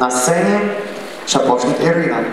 На сцені Шапошник Ірина.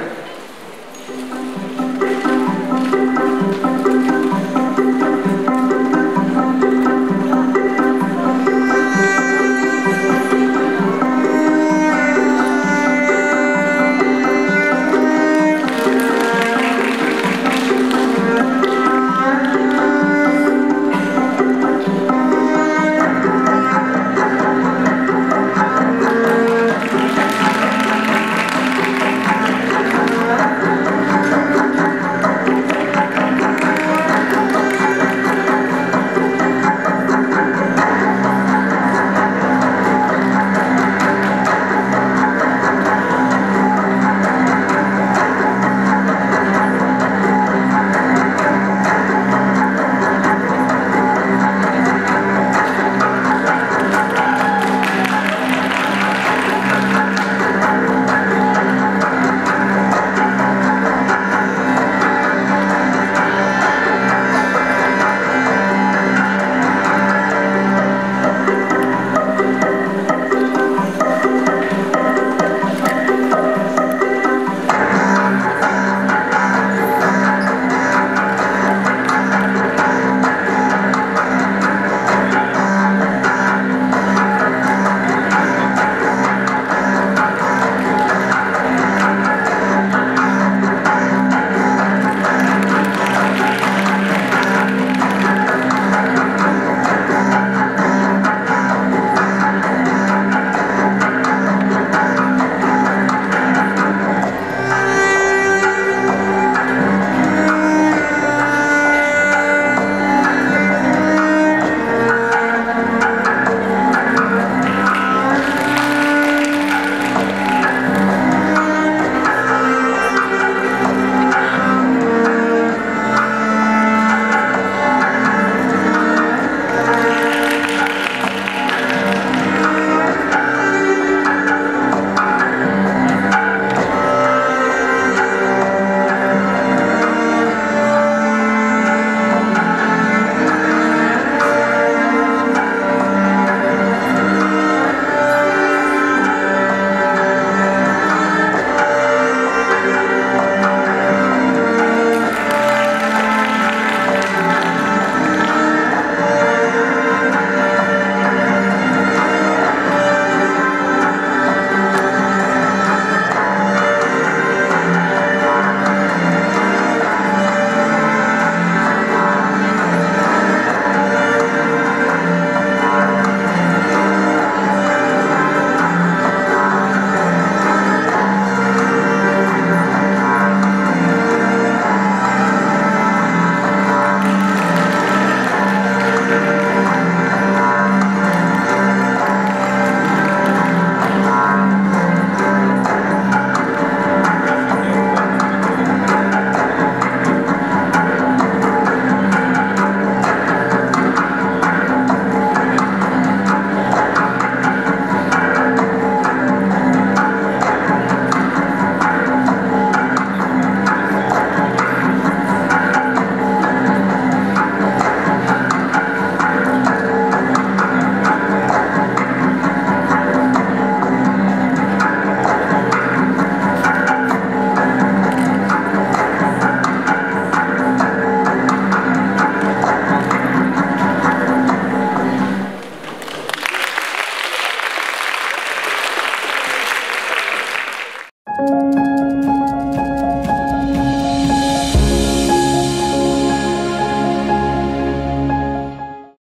Música